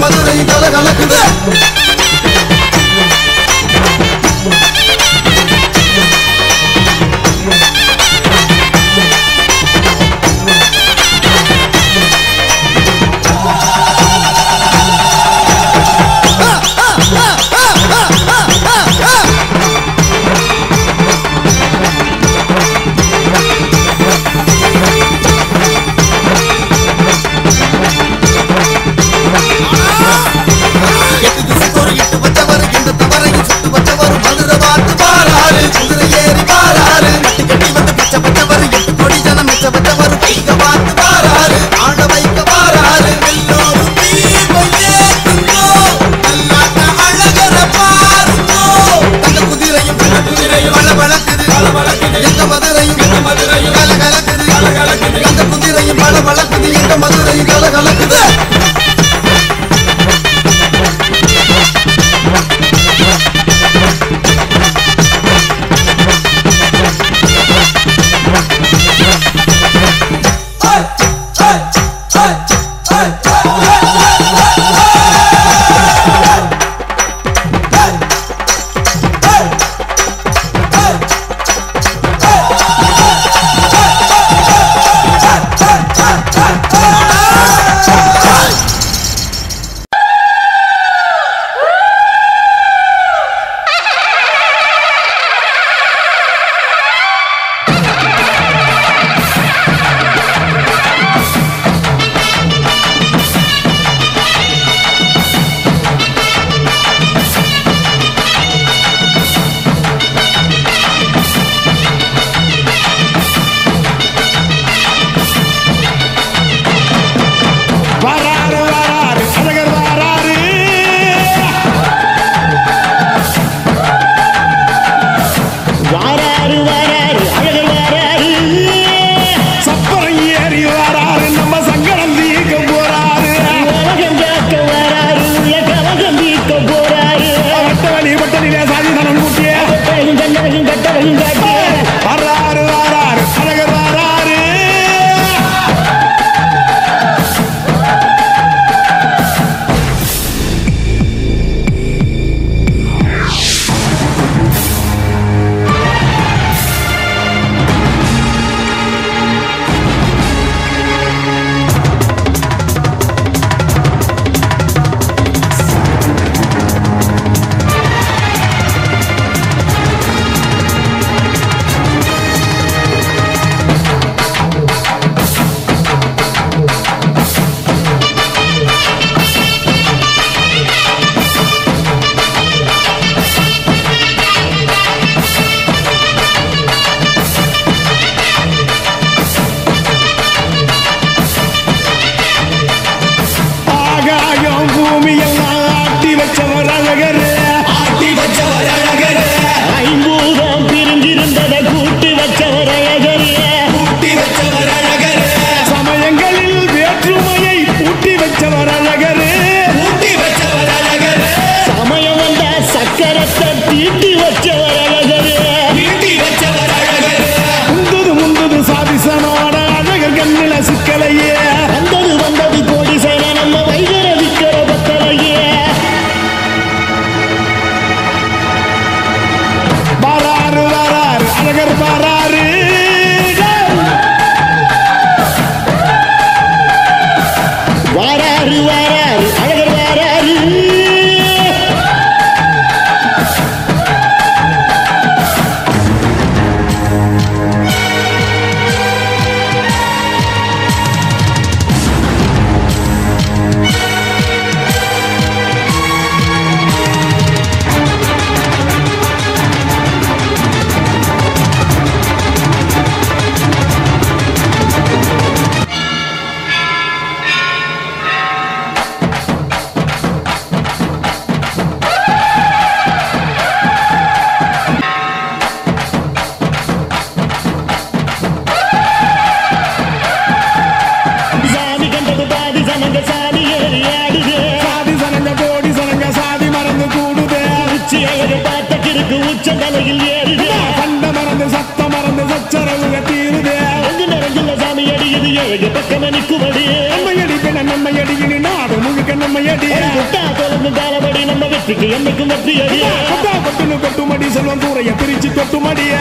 மதுரை தலை கலக்குது. Thank you. சனங்க சாதி ஏறி ஆடுது சாதி சனங்க கோடி சனங்க சாதி மறந்து கூடுது. உச்சி ஏறு பார்த்த கிருக்கு உச்ச தலையில் ஏறுது கண்ட மறந்து சத்த மறந்து சச்சரவுக தீருது. அங்கு நிறைஞ்சுள்ள சாமி அடியுது ஏழு பக்கம் நிற்குமடி நம்மை அடிப்பென நம்மை அடியினி நாடு முழுக்க நம்மை அடி குட்டா தொடர்ந்து என்னைக்கும் வெற்றி அடி குட்டா செல்வம் தூரைய பிரிச்சு கொட்டுமடிய.